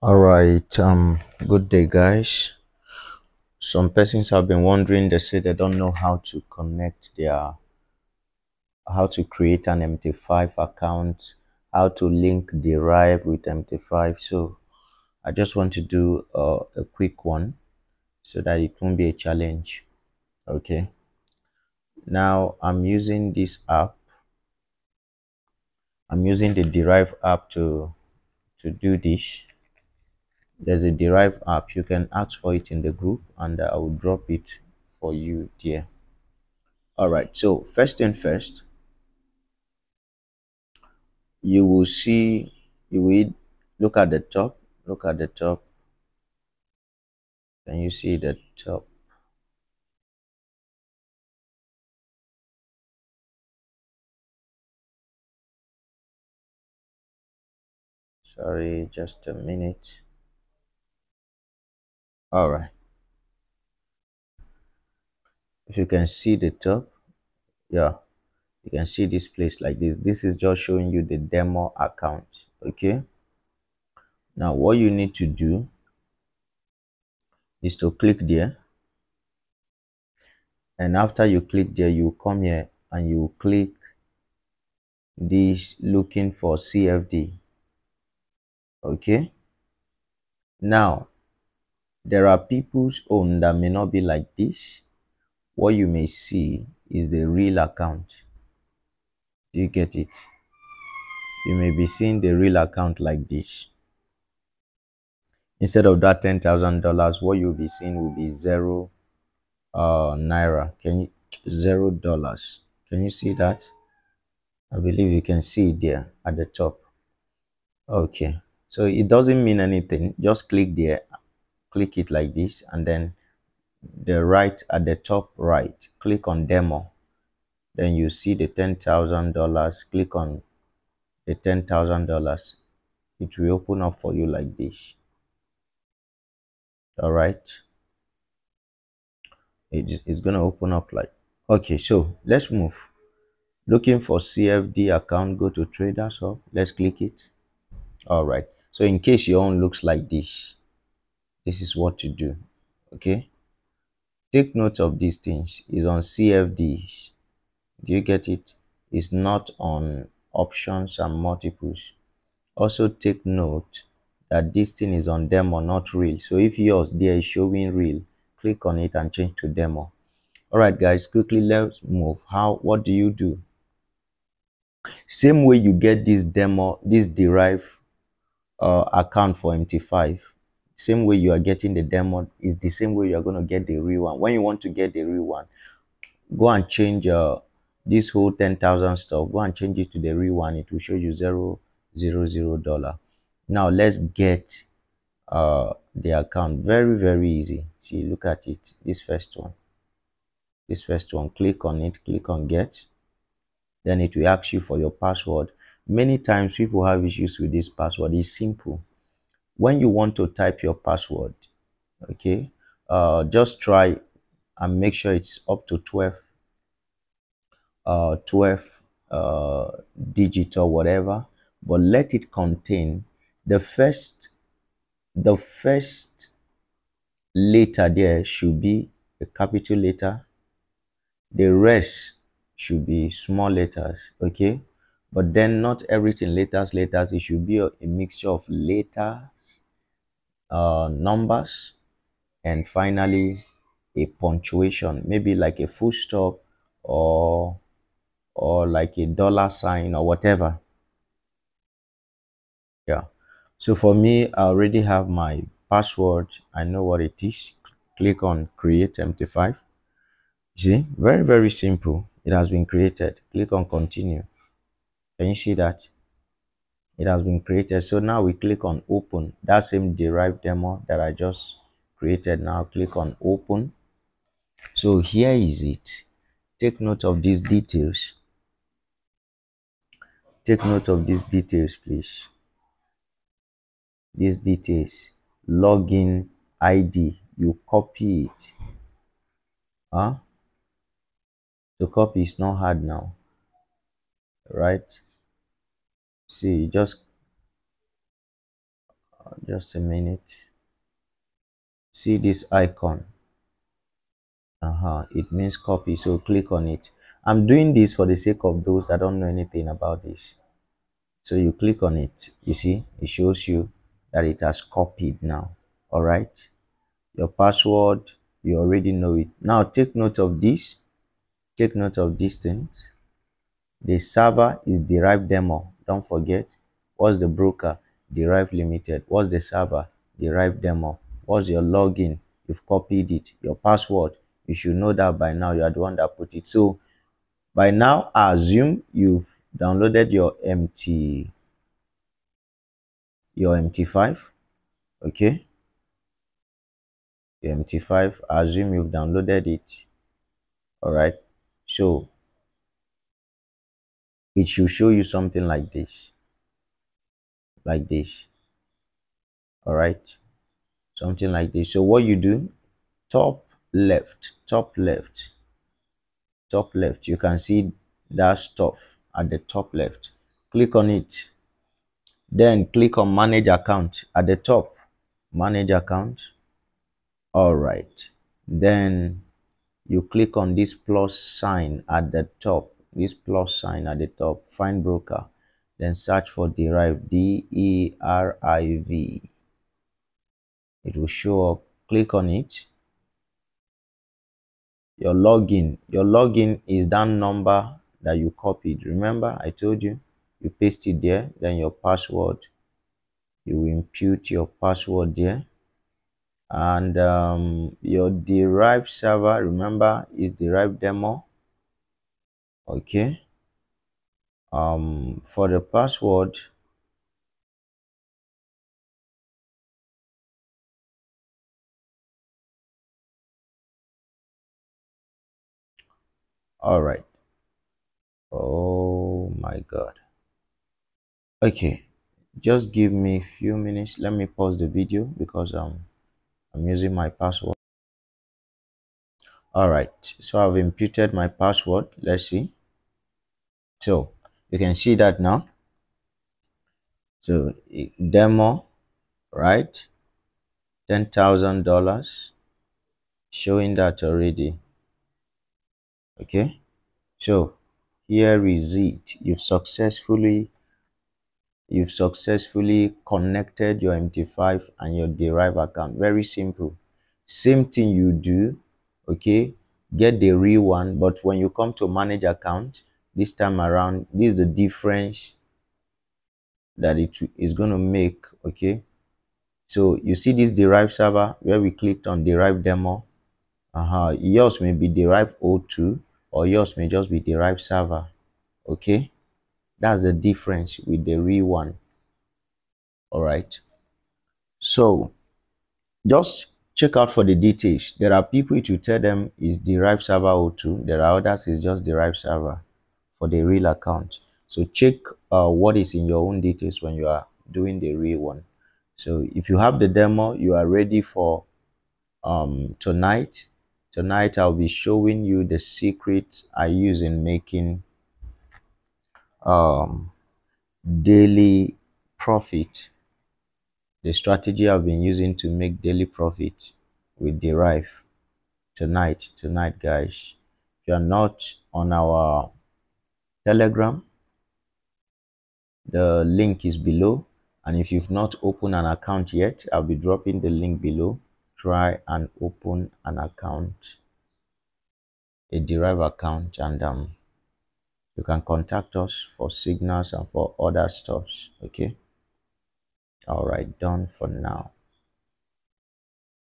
All right, um, good day, guys. Some persons have been wondering, they say they don't know how to connect their, how to create an MT5 account, how to link Deriv with MT5. So I just want to do uh, a quick one so that it won't be a challenge. Okay. Now I'm using this app. I'm using the Deriv app to to do this there's a Deriv app. You can ask for it in the group and i will drop it for you there. All right so first thing first you will see you will look at the top look at the top. Can you see the top? Sorry just a minute all right. If you can see the top yeah you can see this place like this. This is just showing you the demo account okay? Now what you need to do is to click there. And after you click there you come here and you click this looking for cfd okay? Now there are people's own that may not be like this. What you may see is the real account. Do you get it? You may be seeing the real account like this. Instead of that ten thousand dollars what you'll be seeing will be zero uh naira. Can you zero dollars. Can you see that? I believe you can see it there at the top. Okay. So it doesn't mean anything. Just click there click it like this and then the right at the top right click on demo. Then you see the ten thousand dollars click on the ten thousand dollars. It will open up for you like this. All right? It going to open up like okay so let's move. Looking for cfd account go to traders hub. Let's click it. All right. So in case your own looks like this this is what to do okay? Take note of these things. Is on cfds do you get it? It's not on options and multiples. Also take note that this thing is on demo not real. So if yours there is showing real click on it and change to demo. All right guys quickly let's move. How what do you do? Same way you get this demo this Deriv uh, account for mt5 same way you are getting the demo is the same way you are going to get the real one. When you want to get the real one go and change uh, this whole 10,000 stuff go and change it to the real one it will show you zero zero zero dollar. Now let's get uh the account. Very very easy. See look at it this first one. This first one click on it click on get. Then it will ask you for your password. Many times people have issues with this password. It's simple when you want to type your password okay uh just try and make sure it's up to 12 uh 12 uh digit or whatever but let it contain the first the first letter there should be a capital letter the rest should be small letters okay but then not everything letters letters it should be a, a mixture of letters uh numbers and finally a punctuation. Maybe like a full stop or or like a dollar sign or whatever. Yeah. So for me i already have my password. I know what it is. Click on create mt5 see? Very very simple. It has been created. Click on continue can you see that? It has been created. So now we click on open. That same Deriv demo that i just created now click on open. So here is it. Take note of these details. Take note of these details please. These details. Login id you copy it. Huh? To copy is not hard now. Right see just just a minute. See this icon. Uh-huh it means copy so click on it. I'm doing this for the sake of those that don't know anything about this. So you click on it. You see it shows you that it has copied now. All right? Your password you already know it. Now take note of this. Take note of these things. The server is Deriv demo don't forget what's the broker? Derived limited. What's the server? Deriv demo what's your login? You've copied it. Your password. You should know that by now. You are the one that put it. So by now i assume you've downloaded your mt your mt5 okay? Your mt5 I assume you've downloaded it. All right? So it should show you something like this. Like this. All right something like this. So what you do? Top left. Top left. Top left. You can see that stuff at the top left. Click on it. Then click on manage account at the top. Manage account. All right then you click on this plus sign at the top this plus sign at the top find broker then search for Deriv d-e-r-i-v it will show up. Click on it. Your login. Your login is that number that you copied. Remember i told you you paste it there then your password. You impute your password there. And um, your derived server remember is Deriv demo okay. Um for the password all right. Oh my god. Okay. Just give me a few minutes. Let me pause the video because um i'm using my password. All right. So i've imputed my password. Let's see so you can see that now. So demo right? ten thousand dollars showing that already. Okay? So here is it. You've successfully you've successfully connected your mt5 and your Deriv account. Very simple. Same thing you do okay? Get the real one but when you come to manage account this time around this is the difference that it is going to make okay? So you see this Deriv server where we clicked on Deriv demo? Uh-huh yours may be Deriv 02 or yours may just be Deriv server okay? That's the difference with the real one all right so just check out for the details. There are people will tell them is Deriv server 02 there are others is just Deriv server for the real account. So check uh, what is in your own details when you are doing the real one. So if you have the demo you are ready for um tonight. Tonight i'll be showing you the secrets i use in making um daily profit. The strategy i've been using to make daily profit with Deriv tonight tonight guys. If you are not on our telegram. The link is below. And if you've not opened an account yet i'll be dropping the link below. Try and open an account a Deriv account and um you can contact us for signals and for other stuffs okay? All right done for now